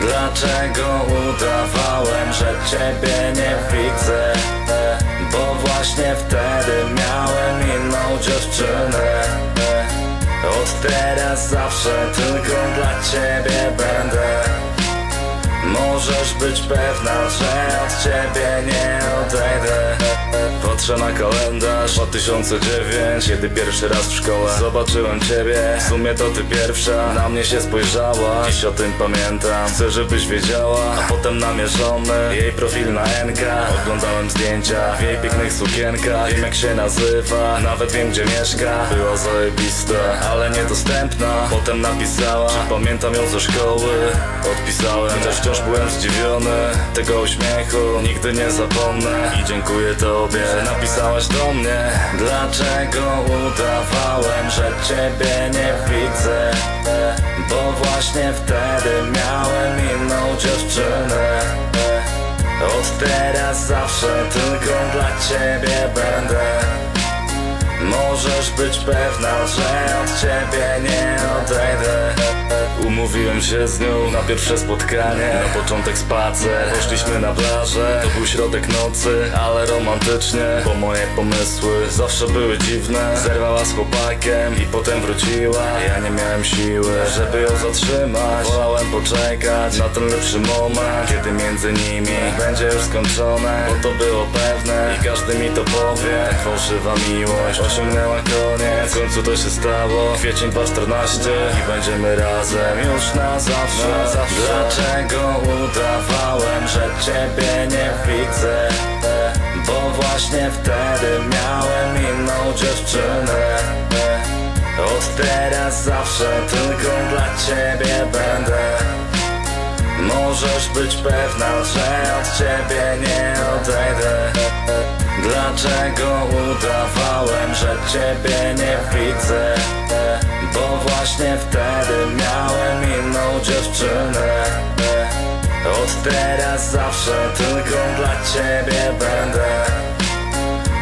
Dlaczego udawałem, że ciebie nie widzę? Bo właśnie wtedy miałem inną dziewczynę. Od teraz zawsze tylko dla ciebie będę Możesz być pewna, że od ciebie nie odejdę. Patrzę na kalendarz 2009 Kiedy pierwszy raz w szkole zobaczyłem ciebie. W sumie to ty pierwsza na mnie się spojrzała. Dziś o tym pamiętam, chcę żebyś wiedziała. A potem namierzony jej profil na NK Oglądałem zdjęcia w jej pięknych sukienkach. Wiem jak się nazywa, nawet wiem gdzie mieszka. Była zajebista, ale niedostępna. Potem napisała, czy pamiętam ją ze szkoły. Odpisałem, chociaż wciąż byłem zdziwiony Tego uśmiechu nigdy nie zapomnę. I dziękuję tobie, że napisałaś do mnie. Dlaczego udawałem, że ciebie nie widzę? Bo właśnie wtedy miałem inną dziewczynę. Od teraz zawsze tylko dla ciebie będę. Możesz być pewna, że od ciebie nie odejdę Umówiłem się z nią na pierwsze spotkanie Na początek spacer, poszliśmy na plażę To był środek nocy, ale romantycznie Bo moje pomysły zawsze były dziwne. Zerwała z chłopakiem i potem wróciła. Ja nie miałem siły, żeby ją zatrzymać. Wolałem poczekać na ten lepszy moment Kiedy między nimi będzie już skończone Bo to było pewne każdy mi to powie. Fałszywa miłość osiągnęła koniec. W końcu to się stało, kwiecień 214 I będziemy razem już na zawsze. Dlaczego udawałem, że ciebie nie widzę? Bo właśnie wtedy miałem inną dziewczynę. Od teraz zawsze tylko dla ciebie będę. Możesz być pewna, że od ciebie nie odejdę Dlaczego udawałem, że ciebie nie widzę? Bo właśnie wtedy miałem inną dziewczynę. Od teraz zawsze tylko dla ciebie będę.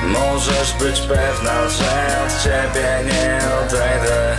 Możesz być pewna, że od ciebie nie odejdę